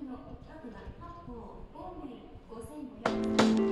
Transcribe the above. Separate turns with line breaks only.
の各がッパー号、ホーム